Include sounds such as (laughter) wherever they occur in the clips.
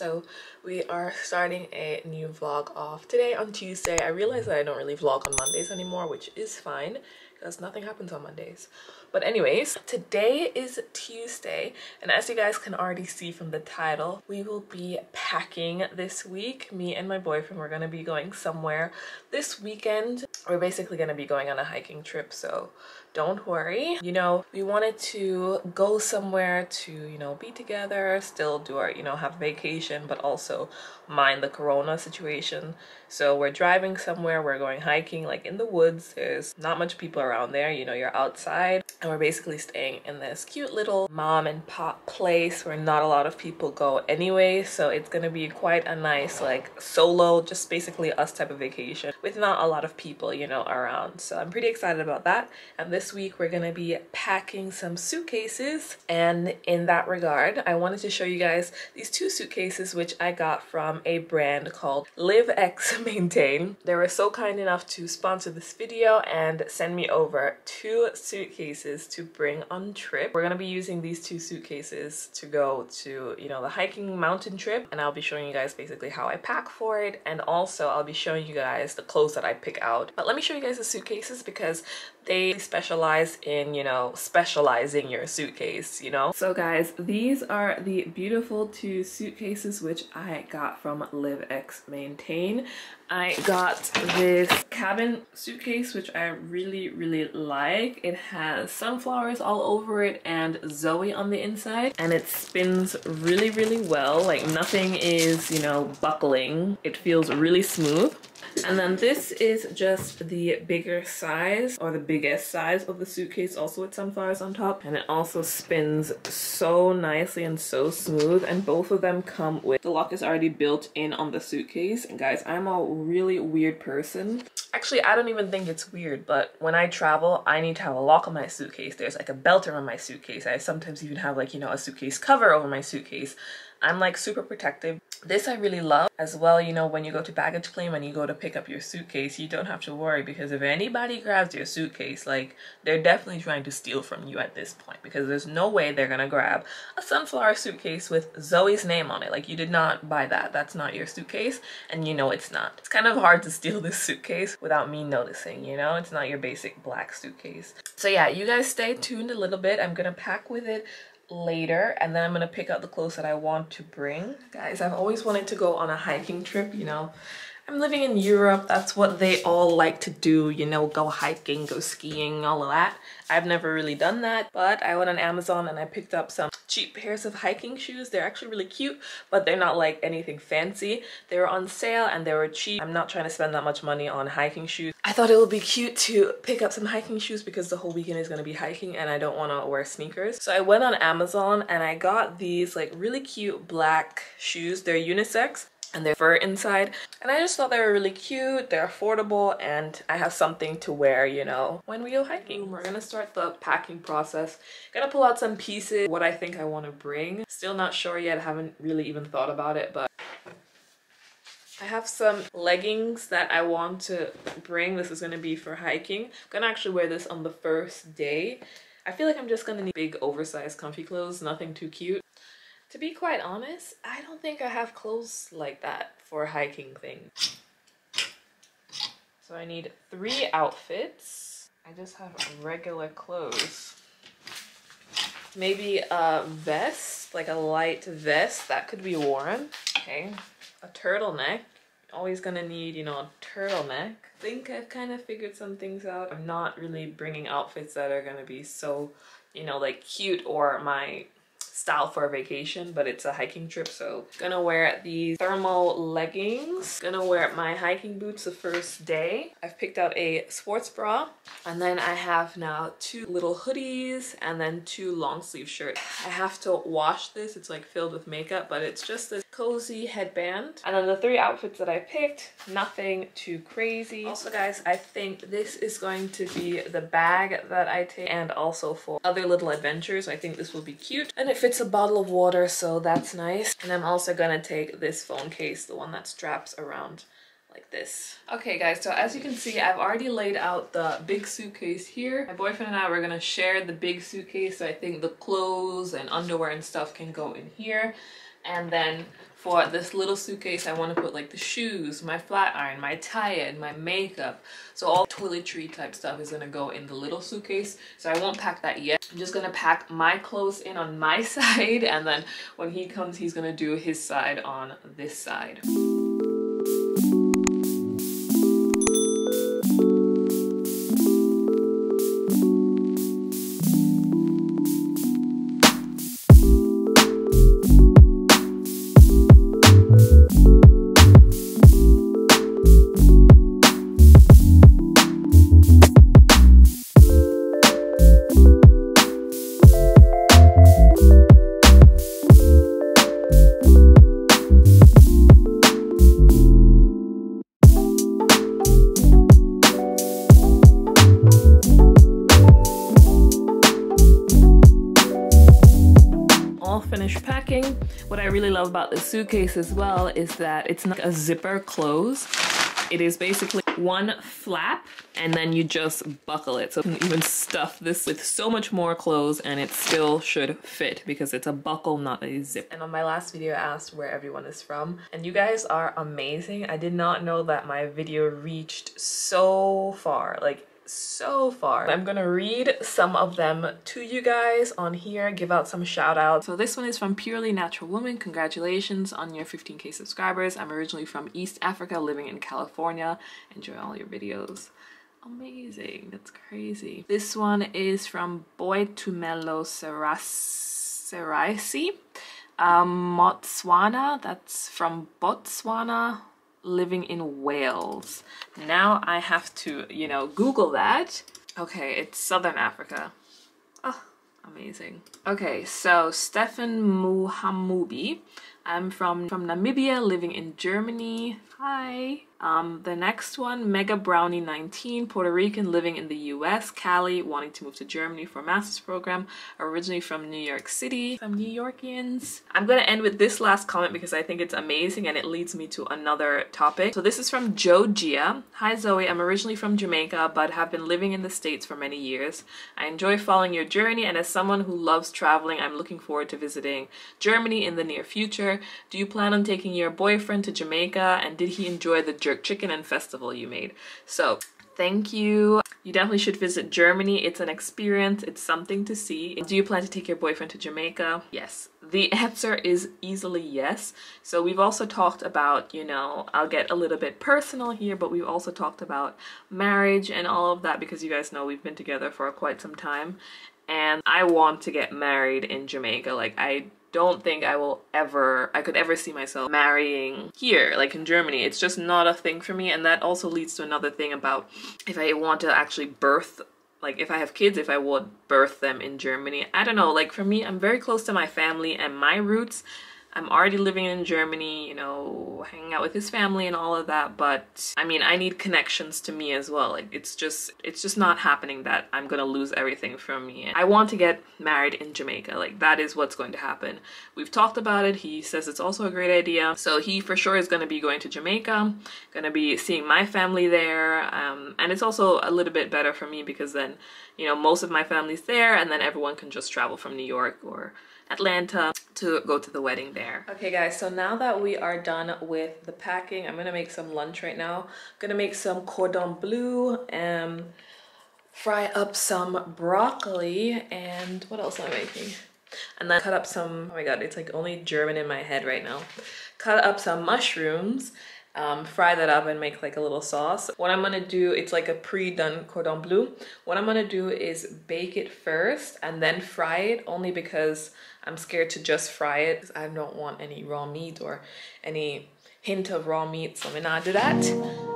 So we are starting a new vlog off today on Tuesday. I realize that I don't really vlog on Mondays anymore, which is fine because nothing happens on Mondays. But anyways, today is Tuesday and as you guys can already see from the title, we will be packing this week. Me and my boyfriend, we're to be going somewhere this weekend. We're basically to be going on a hiking trip, so don't worry. You know, we wanted to go somewhere to, you know, be together, still do our, you know, have vacation, but also mind the corona situation. So we're driving somewhere, we're going hiking like in the woods. There's not much people around there, you know, you're outside. And we're basically staying in this cute little mom and pop place where not a lot of people go anyway. So it's gonna be quite a nice like solo, just basically us type of vacation with not a lot of people, you know, around. So I'm pretty excited about that. And this week we're gonna be packing some suitcases. And in that regard, I wanted to show you guys these two suitcases which I got from a brand called Live X (laughs) Maintain. They were so kind enough to sponsor this video and send me over two suitcases to bring on trip. We're gonna be using these two suitcases to go to, you know, the hiking mountain trip and I'll be showing you guys basically how I pack for it and also I'll be showing you guys the clothes that I pick out. But let me show you guys the suitcases because they specialize in, you know, specializing your suitcase, you know? So guys, these are the beautiful two suitcases which I got from Live X Maintain. I got this cabin suitcase, which I really, really like. It has sunflowers all over it and Zoie on the inside. And it spins really, really well. Like nothing is, you know, buckling. It feels really smooth. And then this is just the bigger size or the biggest size of the suitcase also with sunflowers on top. And it also spins so nicely and so smooth. And both of them come with the lock is already built in on the suitcase. And guys, I'm a really weird person. Actually, I don't even think it's weird, but when I travel, I need to have a lock on my suitcase. There's like a belt around my suitcase. I sometimes even have like, you know, a suitcase cover over my suitcase. I'm like super protective. This I really love as well. You know, when you go to baggage claim and you go to pick up your suitcase, you don't have to worry because if anybody grabs your suitcase, like they're definitely trying to steal from you at this point because there's no way they're gonna grab a sunflower suitcase with Zoie's name on it. Like you did not buy that. That's not your suitcase and you know it's not. It's kind of hard to steal (laughs) this suitcase without me noticing, you know? It's not your basic black suitcase. So yeah, you guys stay tuned a little bit. I'm gonna pack with it later and then I'm gonna pick out the clothes that I want to bring. Guys, I've always wanted to go on a hiking trip, you know. I'm living in Europe, that's what they all like to do, you know, go hiking, go skiing, all of that. I've never really done that, but I went on Amazon and I picked up some cheap pairs of hiking shoes. They're actually really cute, but they're not like anything fancy. They were on sale and they were cheap. I'm not trying to spend that much money on hiking shoes. I thought it would be cute to pick up some hiking shoes because the whole weekend is going to be hiking and I don't want to wear sneakers. So I went on Amazon and I got these like really cute black shoes. They're unisex and they're fur inside. And I just thought they were really cute they're affordable and I have something to wear you know when we go hiking. We're gonna start the packing process. Gonna pull out some pieces what I think I want to bring. Still not sure yet haven't really even thought about it but I have some leggings that I want to bring. This is gonna be for hiking. I'm gonna actually wear this on the first day. I feel like I'm just gonna need big oversized comfy clothes nothing too cute to be quite honest, I don't think I have clothes like that for hiking thing. So I need three outfits. I just have regular clothes. Maybe a vest, like a light vest that could be worn. Okay, a turtleneck. Always gonna need, you know, a turtleneck. I think I've kind of figured some things out. I'm not really bringing outfits that are gonna be so, you know, like cute or my style for a vacation but it's a hiking trip so gonna wear these thermal leggings. Gonna wear my hiking boots the first day. I've picked out a sports bra and then i have now two little hoodies and then two long sleeve shirts. I have to wash this. It's like filled with makeup but it's just this cozy headband. And then the three outfits that I picked, nothing too crazy. Also guys, I think this is going to be the bag that I take and also for other little adventures. I think this will be cute. And it fits a bottle of water, so that's nice. And I'm also gonna take this phone case, the one that straps around like this. Okay guys, so as you can see, I've already laid out the big suitcase here. My boyfriend and I were gonna share the big suitcase, so I think the clothes and underwear and stuff can go in here. And then for this little suitcase, I want to put like the shoes, my flat iron, my tie and my makeup. So all toiletry type stuff is going to go in the little suitcase. So I won't pack that yet. I'm just going to pack my clothes in on my (laughs) side. And then when he comes, he's going to do his side on this side. Really love about this suitcase as well is that it's not a zipper close. It is basically one flap and then you just buckle it. So you can even stuff this with so much more clothes and it still should fit because it's a buckle, not a zip. And on my last video, I asked where everyone is from and you guys are amazing. I did not know that my video reached so far. Like so far. I'm gonna read some of them to you guys on here, give out some shout outs. So this one is from Purely Natural Woman. Congratulations on your 15k subscribers. I'm originally from East Africa, living in California. Enjoy all your videos. Amazing, that's crazy. This one is from Boy Tumelo Seraisi. Um, Botswana, that's from Botswana, living in Wales. Now I have to, you know, Google that. Okay, it's Southern Africa. Oh, amazing. Okay, so Stefan Muhamubi. I'm from, from Namibia, living in Germany. Hi. Um, the next one, Mega Brownie 19, Puerto Rican living in the US, Cali, wanting to move to Germany for a master's program, originally from New York City. Some New Yorkians. I'm gonna end with this last comment because I think it's amazing and it leads me to another topic. So this is from Joe Gia. Hi Zoie, I'm originally from Jamaica but have been living in the States for many years. I enjoy following your journey and as someone who loves traveling, I'm looking forward to visiting Germany in the near future. Do you plan on taking your boyfriend to Jamaica and did he enjoy the jerk chicken and festival you made. So thank you. You definitely should visit Germany. It's an experience. It's something to see. Do you plan to take your boyfriend to Jamaica? Yes. The (laughs) answer is easily yes. So we've also talked about, you know, I'll get a little bit personal here, but we've also talked about marriage and all of that because you guys know we've been together for quite some time. And I want to get married in Jamaica. Like I don't think I will ever, I could ever see myself marrying here, like in Germany. It's just not a thing for me. And that also leads to another thing about if I want to actually birth like if I have kids, if I would birth them in Germany. I don't know, like for me, I'm very close to my family and my roots. I'm already living in Germany, you know, hanging out with his family and all of that, but I mean, I need connections to me as well. Like it's just it's just not happening that I'm to lose everything from me. I want to get married in Jamaica. Like that is what's going to happen. We've talked about it. He says it's also a great idea. So he for sure is to be going to Jamaica, to be seeing my family there. Um, and it's also a little bit better for me because then, you know, most of my family's there and then everyone can just travel from New York or Atlanta to go to the wedding there. Okay guys, so now that we are done with the packing, I'm gonna make some lunch right now. I'm gonna make some cordon bleu and fry up some broccoli and what else am I making? And then cut up some, oh my god, it's like only German in my head right now. Cut up some mushrooms um, fry that up and make like a little sauce. What I'm gonna do, it's like a pre-done cordon bleu. What I'm gonna do is bake it first and then fry it only because I'm scared to just fry it. I don't want any raw meat or any hint of raw meat, so I'm gonna do that.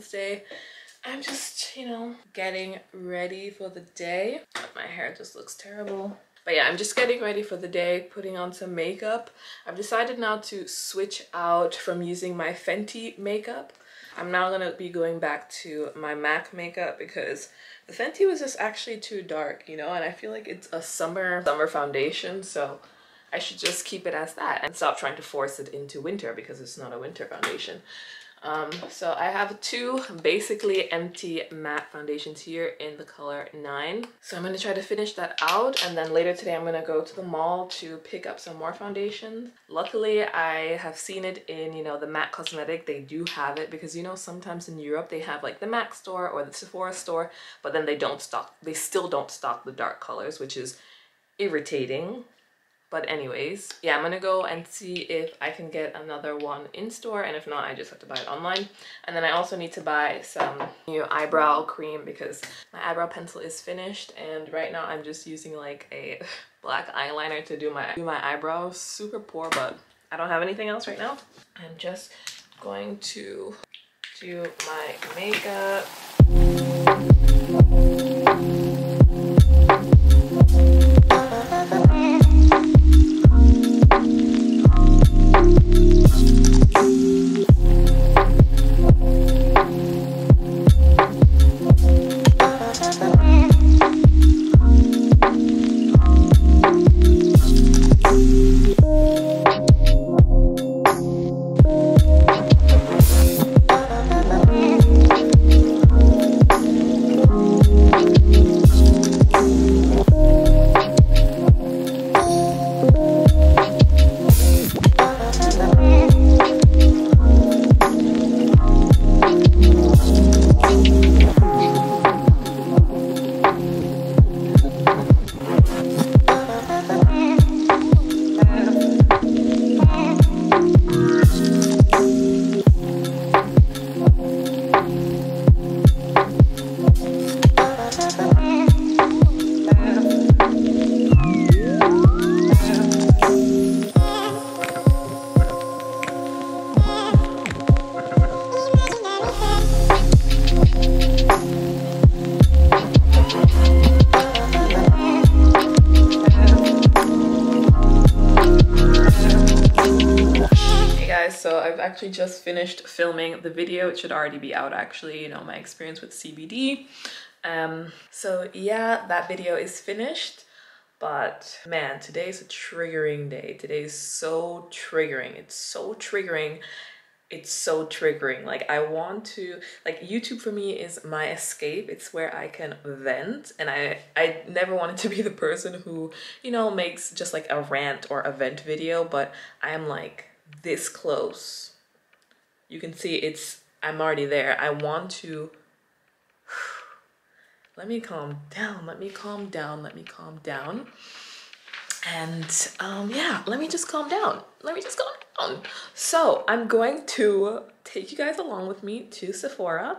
Wednesday. I'm just, you know, getting ready for the day. My hair just looks terrible. But yeah, I'm just getting ready for the day, putting on some makeup. I've decided now to switch out from using my Fenty makeup. I'm now gonna be going back to my MAC makeup because the Fenty was just actually too dark, you know, and I feel like it's a summer summer foundation, so I should just keep it as that and stop trying to force it into winter because it's not a winter foundation. Um, so I have two basically empty matte foundations here in the color 9. So I'm going to try to finish that out and then later today I'm going to go to the mall to pick up some more foundations. Luckily I have seen it in, you know, the MAC Cosmetic. They do have it because, you know, sometimes in Europe they have like the MAC store or the Sephora store, but then they don't stock, they still don't stock the dark colors, which is irritating but anyways, yeah, I'm gonna go and see if I can get another one in store and if not, I just have to buy it online. And then I also need to buy some new eyebrow cream because my eyebrow pencil is finished and right now I'm just using like a (laughs) black eyeliner to do my, do my eyebrows. Super poor, but I don't have anything else right now. I'm just going to do my makeup. Video. It should already be out actually, you know, my experience with CBD. Um, so yeah, that video is finished. But man, today's a triggering day. Today is so triggering. It's so triggering. It's so triggering. Like I want to like YouTube for me is my escape. It's where I can vent and I I never wanted to be the person who, you know, makes just like a rant or a vent video, but I am like this close you can see it's, I'm already there. I want to, (sighs) let me calm down, let me calm down, let me calm down. And um, yeah, let me just calm down. Let me just calm down. So I'm going to take you guys along with me to Sephora.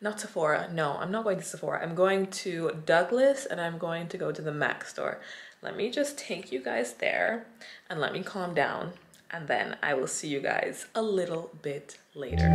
Not Sephora, no, I'm not going to Sephora. I'm going to Douglas and I'm going to go to the MAC store. Let me just take you guys there and let me calm down and then I will see you guys a little bit later.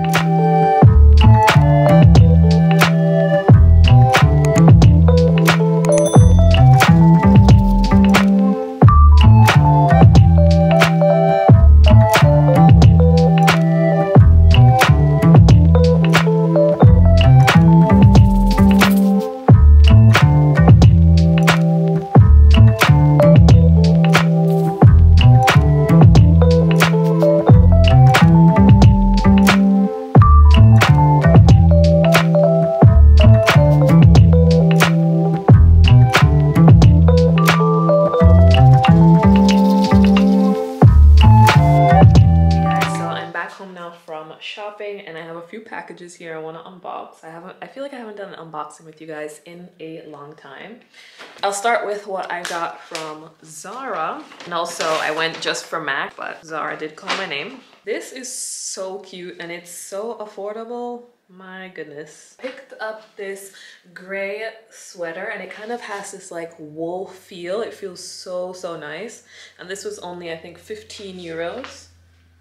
Packages here I want to unbox. I haven't, I feel like I haven't done an unboxing with you guys in a long time. I'll start with what I got from Zara. And also I went just for MAC, but Zara did call my name. This is so cute and it's so affordable. My goodness. Picked up this gray sweater and it kind of has this like wool feel. It feels so, so nice. And this was only, I think, 15 euros.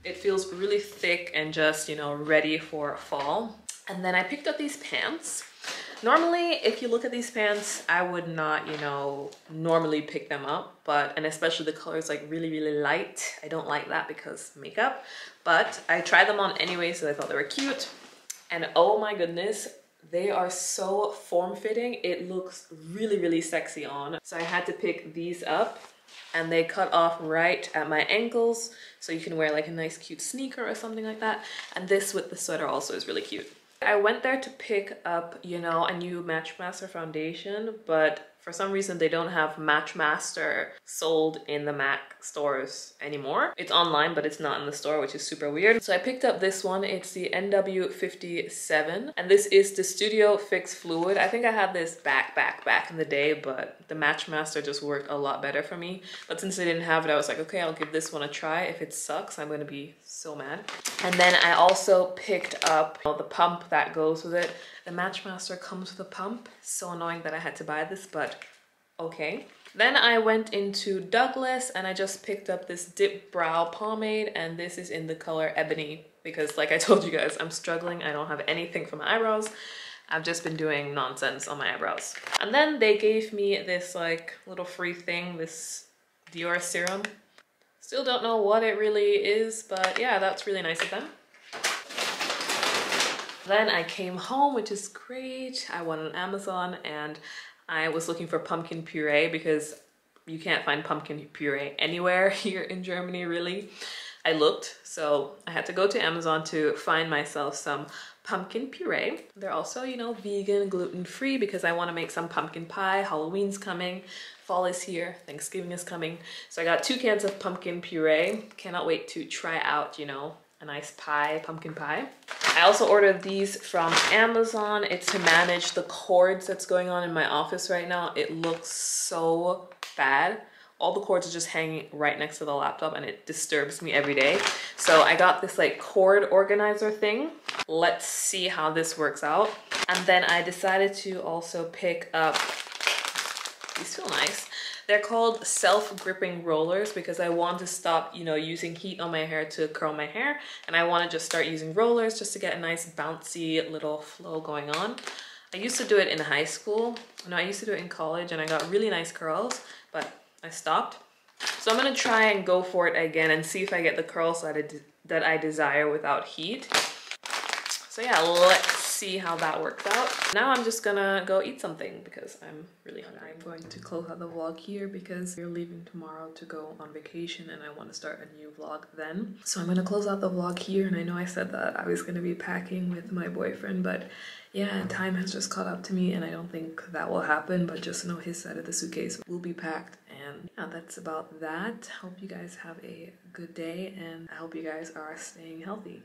It feels really thick and just, you know, ready for fall. And then I picked up these pants. Normally, if you look at these pants, I would not, you know, normally pick them up, but, and especially the color is like really, really light. I don't like that because makeup, but I tried them on anyway, so I thought they were cute. And oh my goodness, they are so form-fitting. It looks really, really sexy on. So I had to pick these up and they cut off right at my ankles. So you can wear like a nice cute sneaker or something like that. And this with the sweater also is really cute. I went there to pick up, you know, a new Matchmaster foundation, but for some reason, they don't have Matchmaster sold in the MAC stores anymore. It's online, but it's not in the store, which is super weird. So I picked up this one. It's the NW57, and this is the Studio Fix Fluid. I think I had this back, back, back in the day, but the Matchmaster just worked a lot better for me. But since I didn't have it, I was like, okay, I'll give this one a try. If it sucks, I'm gonna be so mad. And then I also picked up the pump that goes with it. The Matchmaster comes with a pump. So annoying that I had to buy this, but okay. Then I went into Douglas and I just picked up this Dip Brow Pomade and this is in the color Ebony because like I (laughs) told you guys, I'm struggling. I don't have anything for my eyebrows. I've just been doing nonsense on my eyebrows. And then they gave me this like little free thing, this Dior serum. Still don't know what it really is, but yeah, that's really nice of them. Then I came home, which is great. I went on Amazon and I was looking for pumpkin puree because you can't find pumpkin puree anywhere (laughs) here in Germany, really. I looked, so I had to go to Amazon to find myself some pumpkin puree. They're also, you know, vegan, gluten-free because I want to make some pumpkin pie. Halloween's coming, fall is here, Thanksgiving is coming. So I got two cans of pumpkin puree. Cannot wait to try out, you know, a nice pie, pumpkin pie. I also ordered these from Amazon. It's to manage the cords that's going on in my office right now. It looks so bad. All the cords are just hanging right next to the laptop and it disturbs me every day. So I got this like cord organizer thing. Let's see how this works out. And then I decided to also pick up, these feel nice. They're called self-gripping rollers because I want to stop, you know, using heat on my hair to curl my hair. And I want to just start using rollers just to get a nice bouncy little flow going on. I used to do it in high school. No, I used to do it in college and I got really nice curls, but I stopped. So I'm gonna try and go for it again and see if I get the curls that I, that I desire without heat. So yeah, let's see how that works out. Now I'm just gonna go eat something because I'm really hungry. I'm going to close out the vlog here because we're leaving tomorrow to go on vacation and I want to start a new vlog then. So I'm gonna close out the vlog here and I know I said that I was gonna be packing with my boyfriend but yeah, time has just caught up to me and I don't think that will happen but just know his side of the suitcase will be packed and yeah, that's about that. Hope you guys have a good day and I hope you guys are staying healthy.